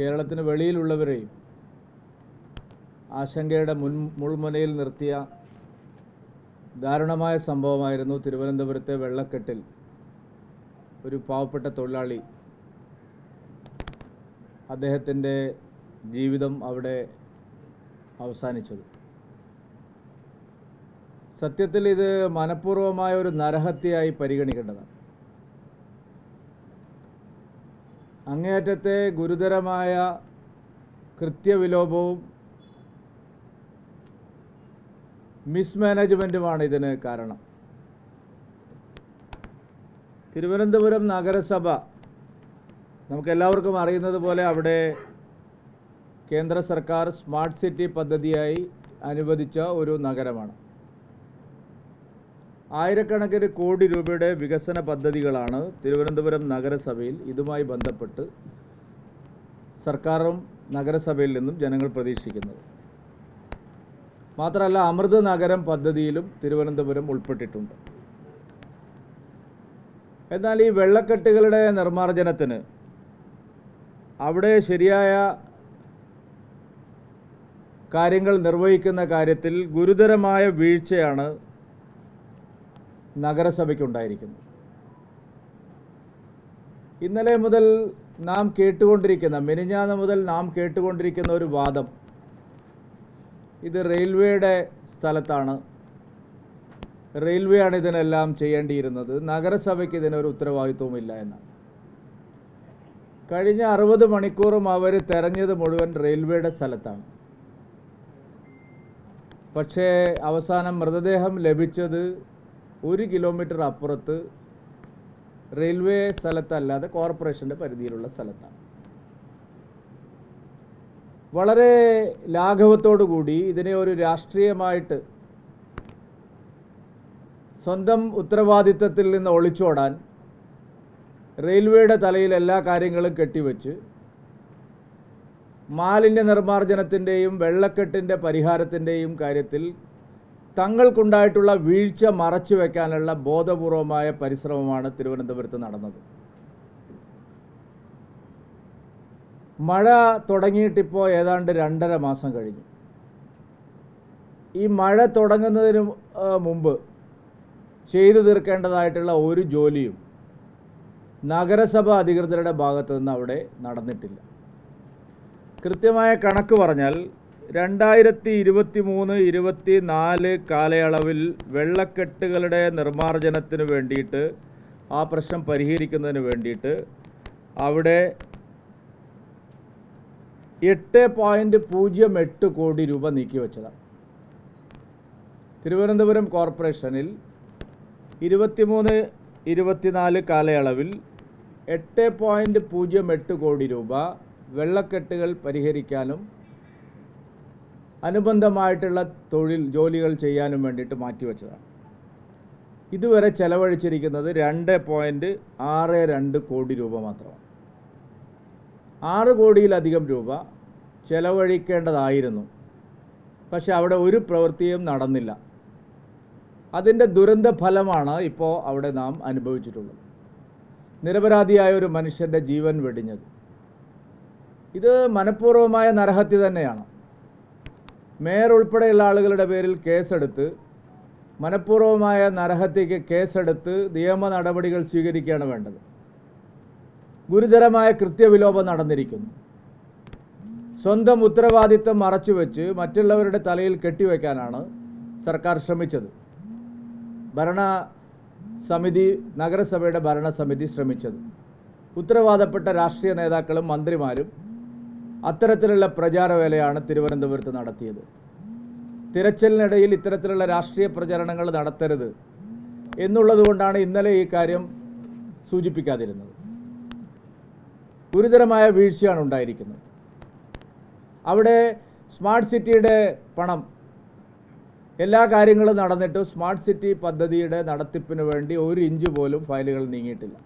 കേരളത്തിന് വെളിയിലുള്ളവരെയും ആശങ്കയുടെ മുൻ മുൾമുനയിൽ നിർത്തിയ ദാരുണമായ സംഭവമായിരുന്നു തിരുവനന്തപുരത്തെ വെള്ളക്കെട്ടിൽ ഒരു പാവപ്പെട്ട തൊഴിലാളി. അദ്ദേഹത്തിന്റെ ജീവിതം അവിടെ അവസാനിച്ചത്. സത്യത്തിൽ ഇത് മനഃപൂർവമായ ഒരു നരഹത്യയായി പരിഗണിക്കേണ്ടതാണ്. അങ്ങേയറ്റത്തെ ഗുരുതരമായ കൃത്യവിലോപവും മിസ്മാനേജ്മെന്റുമാണ് ഇതിന് കാരണം. തിരുവനന്തപുരം നഗരസഭ നമുക്കെല്ലാവർക്കും അറിയുന്നത് പോലെ അവിടെ കേന്ദ്ര സർക്കാർ സ്മാർട്ട് സിറ്റി പദ്ധതിയായി അനുവദിച്ച ഒരു നഗരമാണ്. ആയിരക്കണക്കിന് കോടി രൂപയുടെ വികസന പദ്ധതികളാണ് തിരുവനന്തപുരം നഗരസഭയിൽ ഇതുമായി ബന്ധപ്പെട്ട് സർക്കാരും നഗരസഭയിൽ നിന്നും ജനങ്ങൾ പ്രതീക്ഷിക്കുന്നത്. മാത്രമല്ല അമൃത് നഗരം പദ്ധതിയിലും തിരുവനന്തപുരം ഉൾപ്പെട്ടിട്ടുണ്ട്. എന്നാൽ ഈ വെള്ളക്കെട്ടുകളുടെ നിർമ്മാർജനത്തിന് അവിടെ ശരിയായ കാര്യങ്ങൾ നിർവഹിക്കുന്ന കാര്യത്തിൽ ഗുരുതരമായ വീഴ്ചയാണ് നഗരസഭയ്ക്കുണ്ടായിരിക്കുന്നത് ഇന്നലെ മുതൽ നാം കേട്ടുകൊണ്ടിരിക്കുന്ന മെനിഞ്ഞാന്ന് മുതൽ നാം കേട്ടുകൊണ്ടിരിക്കുന്ന ഒരു വാദം ഇത് റെയിൽവേയുടെ സ്ഥലത്താണ്. റെയിൽവേയാണ് ഇതിനെല്ലാം ചെയ്യേണ്ടിയിരുന്നത്. നഗരസഭയ്ക്ക് ഇതിനൊരു ഉത്തരവാദിത്വമില്ല എന്നാണ്. കഴിഞ്ഞ അറുപത് മണിക്കൂറും അവർ തെരഞ്ഞത് മുഴുവൻ റെയിൽവേയുടെ സ്ഥലത്താണ്. പക്ഷേ അവസാനം മൃതദേഹം ലഭിച്ചത് ഒരു കിലോമീറ്റർ അപ്പുറത്ത് റെയിൽവേ സ്ഥലത്തല്ലാതെ കോർപ്പറേഷന്റെ പരിധിയിലുള്ള സ്ഥലത്താണ്. വളരെ കൂടി ഇതിനെ ഒരു രാഷ്ട്രീയമായിട്ട് സ്വന്തം ഉത്തരവാദിത്തത്തിൽ നിന്ന് ഒളിച്ചോടാൻ റെയിൽവേയുടെ തലയിൽ എല്ലാ കാര്യങ്ങളും കെട്ടിവെച്ച് മാലിന്യ നിർമ്മാർജനത്തിന്റെയും വെള്ളക്കെട്ടിന്റെ പരിഹാരത്തിന്റെയും കാര്യത്തിൽ തങ്ങൾക്കുണ്ടായിട്ടുള്ള വീഴ്ച മറച്ചു വയ്ക്കാനുള്ള ബോധപൂർവമായ പരിശ്രമമാണ് തിരുവനന്തപുരത്ത് നടന്നത്. മഴ തുടങ്ങിയിട്ടിപ്പോൾ ഏതാണ്ട് രണ്ടര മാസം കഴിഞ്ഞു. ഈ മഴ തുടങ്ങുന്നതിന് മുമ്പ് ചെയ്തു തീർക്കേണ്ടതായിട്ടുള്ള ഒരു ജോലിയും നഗരസഭ അധികൃതരുടെ ഭാഗത്തു നിന്ന് അവിടെ നടന്നിട്ടില്ല. കൃത്യമായ കണക്ക് പറഞ്ഞാൽ രണ്ടായിരത്തി ഇരുപത്തി മൂന്ന് ഇരുപത്തി നാല് കാലയളവിൽ വെള്ളക്കെട്ടുകളുടെ നിർമ്മാർജനത്തിന് വേണ്ടിയിട്ട് ആ പ്രശ്നം പരിഹരിക്കുന്നതിന് വേണ്ടിയിട്ട് അവിടെ എട്ട് പോയിന്റ് പൂജ്യം എട്ട് കോടി രൂപ നീക്കിവെച്ചതാണ്. തിരുവനന്തപുരം കോർപ്പറേഷനിൽ ഇരുപത്തിമൂന്ന് ഇരുപത്തിനാല് കാലയളവിൽ എട്ട് പോയിന്റ് പൂജ്യം എട്ട് കോടി രൂപ വെള്ളക്കെട്ടുകൾ പരിഹരിക്കാനും അനുബന്ധമായിട്ടുള്ള തൊഴിൽ ജോലികൾ ചെയ്യാനും വേണ്ടിയിട്ട് മാറ്റിവെച്ചതാണ് ഇതുവരെ ചെലവഴിച്ചിരിക്കുന്നത് രണ്ട് പോയിന്റ് ആറ് രണ്ട് കോടി രൂപ മാത്രമാണ്. ആറ് കോടിയിലധികം രൂപ ചെലവഴിക്കേണ്ടതായിരുന്നു. പക്ഷെ അവിടെ ഒരു പ്രവൃത്തിയും നടന്നില്ല. അതിന്റെ ദുരന്ത ഫലമാണ് ഇപ്പോൾ അവിടെ നാം അനുഭവിച്ചിട്ടുള്ളത്. നിരപരാധിയായ ഒരു മനുഷ്യന്റെ ജീവൻ വെടിഞ്ഞത്. ഇത് മനഃപൂർവമായ നരഹത്യ തന്നെയാണ്. മേയർ ഉൾപ്പെടെയുള്ള ആളുകളുടെ പേരിൽ കേസെടുത്ത് മനഃപൂർവമായ നരഹത്യയ്ക്ക് കേസെടുത്ത് നിയമ നടപടികൾ സ്വീകരിക്കുകയാണ് വേണ്ടത്. ഗുരുതരമായ കൃത്യവിലോപം നടന്നിരിക്കുന്നു. സ്വന്തം ഉത്തരവാദിത്തം മറച്ചുവെച്ച് മറ്റുള്ളവരുടെ തലയിൽ കെട്ടിവെക്കാനാണ് സർക്കാർ ശ്രമിച്ചത്. ഭരണ സമിതി നഗരസഭയുടെ ഭരണസമിതി ശ്രമിച്ചത്. ഉത്തരവാദപ്പെട്ട രാഷ്ട്രീയ നേതാക്കളും മന്ത്രിമാരും അത്തരത്തിലുള്ള പ്രചാരവേലയാണ് തിരുവനന്തപുരത്ത് നടത്തിയത്. തിരച്ചിലിനിടയിൽ ഇത്തരത്തിലുള്ള രാഷ്ട്രീയ പ്രചരണങ്ങൾ നടത്തരുത് എന്നുള്ളതുകൊണ്ടാണ് ഇന്നലെ ഈ കാര്യം സൂചിപ്പിക്കാതിരുന്നത്. ഗുരുതരമായ വീഴ്ചയാണ് ഉണ്ടായിരിക്കുന്നത്. അവിടെ സ്മാർട്ട് സിറ്റിയുടെ പണം എല്ലാ കാര്യങ്ങളും നടന്നിട്ടും സ്മാർട്ട് സിറ്റി പദ്ധതിയുടെ നടത്തിപ്പിന് വേണ്ടി ഒരു ഇഞ്ച് പോലും ഫയലുകൾ നീങ്ങിയിട്ടില്ല.